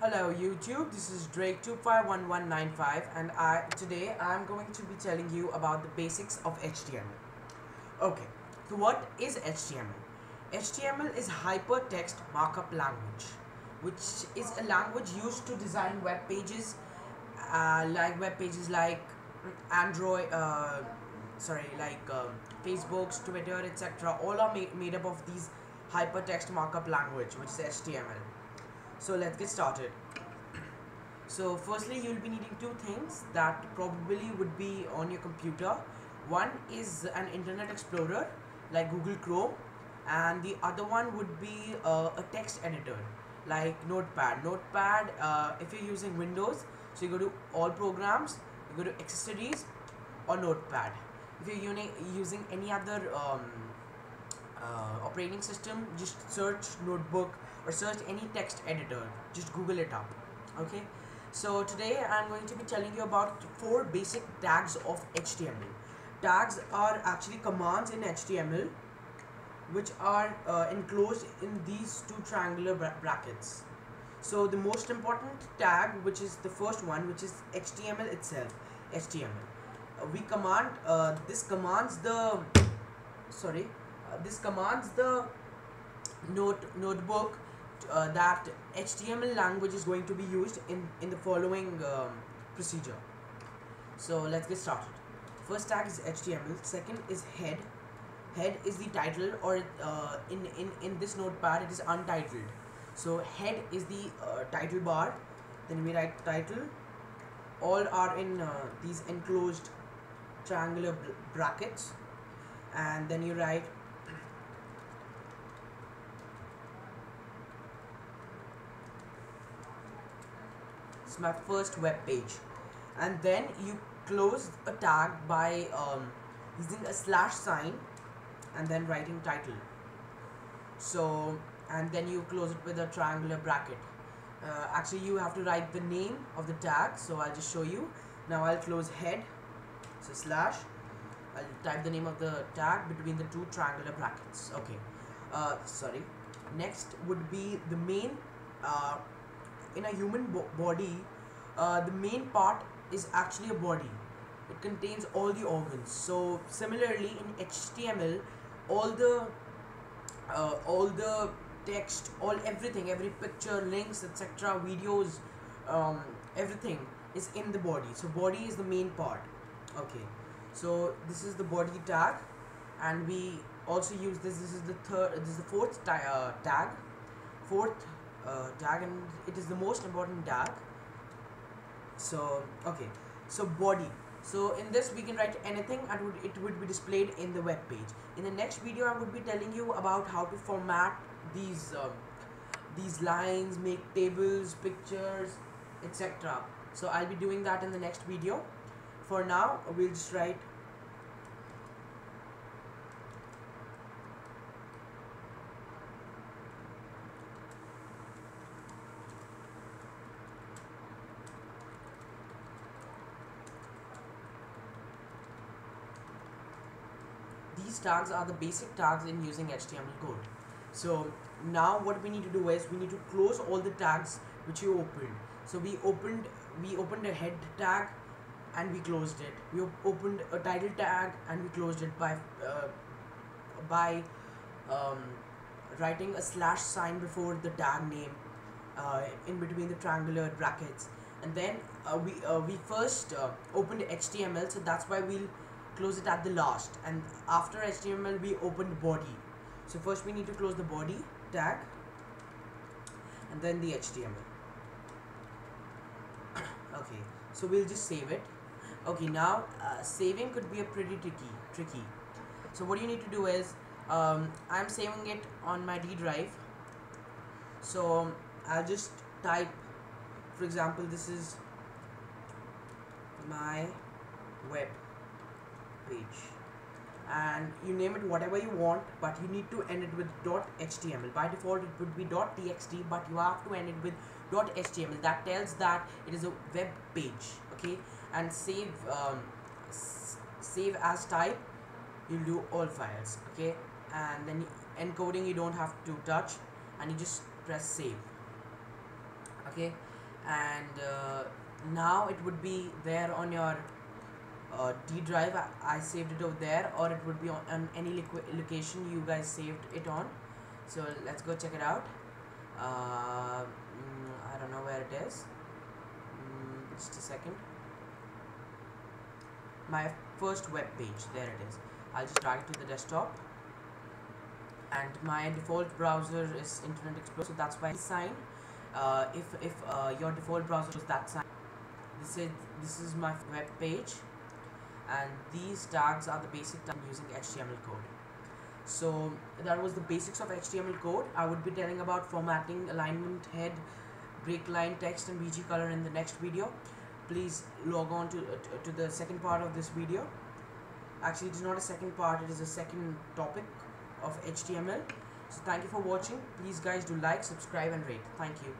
Hello YouTube, this is Drake251195 and I today I'm going to be telling you about the basics of HTML. Okay, so what is HTML? HTML is hypertext markup language which is a language used to design web pages uh, like web pages like Android uh, sorry like uh, Facebook's, Twitter etc all are ma made up of these hypertext markup language which is HTML so let's get started. So firstly you'll be needing two things that probably would be on your computer. One is an internet explorer like google chrome and the other one would be uh, a text editor like notepad. Notepad uh, if you're using windows so you go to all programs you go to accessories or notepad. If you're using any other um, uh, operating system just search notebook or search any text editor. Just google it up okay? So today i'm going to be telling you about four basic tags of html tags are actually commands in html which are uh, enclosed in these two triangular bra brackets. So the most important tag which is the first one which is html itself html uh, we command uh, this commands the sorry this commands the note notebook uh, that HTML language is going to be used in in the following um, procedure. So let's get started. First tag is HTML second is head. Head is the title or uh, in in in this notepad it is untitled. So head is the uh, title bar. Then we write title. All are in uh, these enclosed triangular brackets. And then you write it's my first web page. And then you close a tag by um, using a slash sign and then writing title. So and then you close it with a triangular bracket. Uh, actually you have to write the name of the tag so I'll just show you. Now I'll close head. So slash. I'll type the name of the tag between the two triangular brackets. Okay. Uh, sorry. Next would be the main uh, in a human bo body uh, the main part is actually a body. It contains all the organs. So similarly in HTML all the uh, all the text all everything every picture links etc videos um, everything is in the body. So body is the main part. Okay. So this is the body tag and we also use this. This is the third this is the fourth uh, tag. Fourth uh, and it is the most important tag so okay. So body. So in this we can write anything and would, it would be displayed in the web page. In the next video i would be telling you about how to format these um, these lines make tables pictures etc so i'll be doing that in the next video. For now we'll just write these tags are the basic tags in using HTML code. So now what we need to do is we need to close all the tags which you opened. So we opened we opened a head tag and we closed it. We op opened a title tag and we closed it by uh, by um, writing a slash sign before the tag name uh, in between the triangular brackets. And then uh, we uh, we first uh, opened HTML, so that's why we'll close it at the last. And after HTML we opened body. So first we need to close the body tag and then the HTML okay so we'll just save it. Okay now uh, saving could be a pretty tricky tricky. So what you need to do is um, I'm saving it on my D drive. So I'll just type for example this is my web page. And you name it whatever you want but you need to end it with .html by default it would be .txt but you have to end it with .html that tells that it is a web page okay? And save um, save as type you'll do all files okay? And then encoding you don't have to touch and you just press save okay? And uh, now it would be there on your uh, D drive I, I saved it over there or it would be on, on any location you guys saved it on. So let's go check it out. Uh, mm, I don't know where it is. Mm, just a second. My first web page there it is. I'll just drag it to the desktop. And my default browser is Internet Explorer so that's why sign. Uh, if, if uh, your default browser is that sign. This is this is my web page and these tags are the basic tags using HTML code. So that was the basics of HTML code. I would be telling about formatting alignment head break line text and bg color in the next video. Please log on to, uh, to the second part of this video. Actually it is not a second part it is a second topic of HTML so thank you for watching. Please guys do like subscribe and rate. Thank you